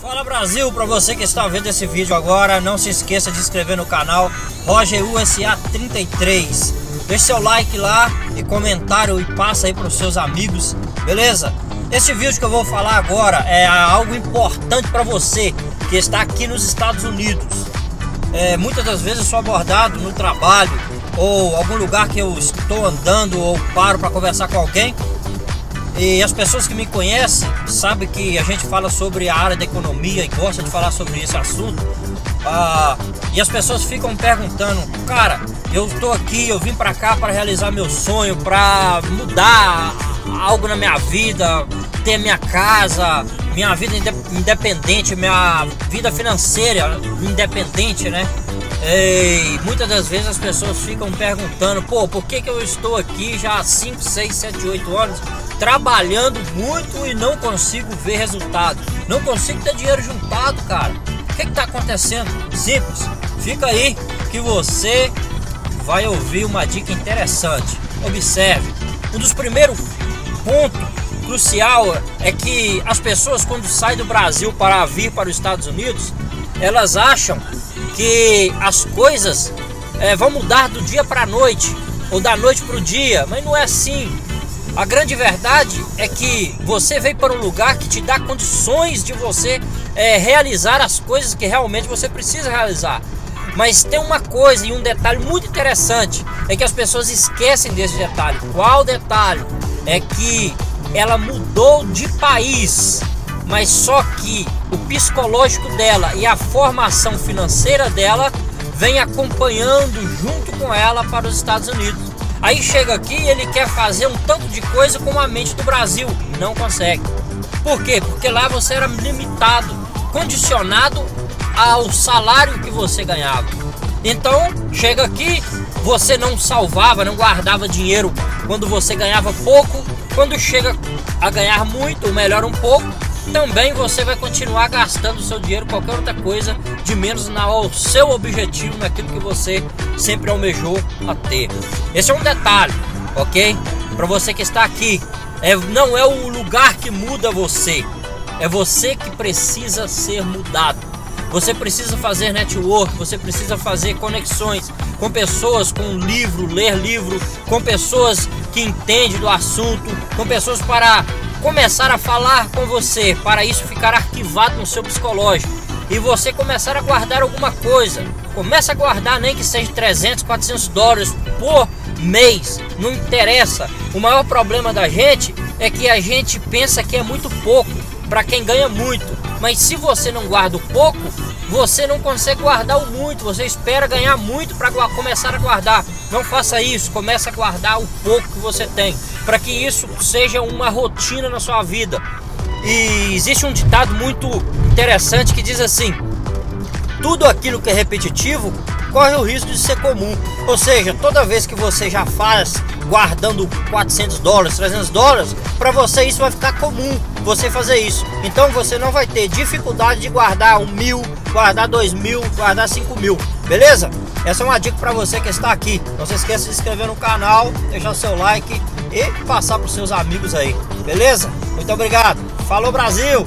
Fala Brasil, para você que está vendo esse vídeo agora, não se esqueça de se inscrever no canal Roger USA 33. Deixe seu like lá e comentário e passa aí para os seus amigos, beleza? Esse vídeo que eu vou falar agora é algo importante para você que está aqui nos Estados Unidos. É, muitas das vezes sou abordado no trabalho ou algum lugar que eu estou andando ou paro para conversar com alguém e as pessoas que me conhecem sabem que a gente fala sobre a área da economia e gosta de falar sobre esse assunto. Ah, e as pessoas ficam perguntando, cara, eu estou aqui, eu vim para cá para realizar meu sonho, para mudar algo na minha vida, ter minha casa, minha vida independente, minha vida financeira independente, né? E muitas das vezes as pessoas ficam perguntando, pô, por que, que eu estou aqui já há 5, 6, 7, 8 anos trabalhando muito e não consigo ver resultado? Não consigo ter dinheiro juntado, cara. O que está acontecendo? Simples. Fica aí que você vai ouvir uma dica interessante. Observe. Um dos primeiros pontos crucial é que as pessoas quando saem do Brasil para vir para os Estados Unidos, elas acham que as coisas é, vão mudar do dia para a noite ou da noite para o dia, mas não é assim. A grande verdade é que você veio para um lugar que te dá condições de você é, realizar as coisas que realmente você precisa realizar. Mas tem uma coisa e um detalhe muito interessante: é que as pessoas esquecem desse detalhe. Qual detalhe? É que ela mudou de país mas só que o psicológico dela e a formação financeira dela vem acompanhando junto com ela para os Estados Unidos. Aí chega aqui e ele quer fazer um tanto de coisa com a mente do Brasil, não consegue. Por quê? Porque lá você era limitado, condicionado ao salário que você ganhava. Então, chega aqui, você não salvava, não guardava dinheiro quando você ganhava pouco. Quando chega a ganhar muito, ou melhor um pouco, também você vai continuar gastando seu dinheiro qualquer outra coisa de menos ao seu objetivo, naquilo que você sempre almejou a ter. Esse é um detalhe, ok? Para você que está aqui, é, não é o lugar que muda você, é você que precisa ser mudado. Você precisa fazer network, você precisa fazer conexões com pessoas com livro, ler livro, com pessoas que entendem do assunto, com pessoas para começar a falar com você, para isso ficar arquivado no seu psicológico e você começar a guardar alguma coisa. Começa a guardar nem que seja 300, 400 dólares por mês, não interessa. O maior problema da gente é que a gente pensa que é muito pouco para quem ganha muito. Mas se você não guarda o pouco, você não consegue guardar o muito. Você espera ganhar muito para começar a guardar. Não faça isso. Comece a guardar o pouco que você tem, para que isso seja uma rotina na sua vida. E existe um ditado muito interessante que diz assim: tudo aquilo que é repetitivo corre o risco de ser comum. Ou seja, toda vez que você já faz guardando 400 dólares, 300 dólares, para você isso vai ficar comum você fazer isso. Então você não vai ter dificuldade de guardar um mil, guardar dois mil, guardar cinco mil, beleza? Essa é uma dica para você que está aqui. Não se esqueça de se inscrever no canal, deixar seu like e passar para seus amigos aí, beleza? Muito obrigado. Falou Brasil!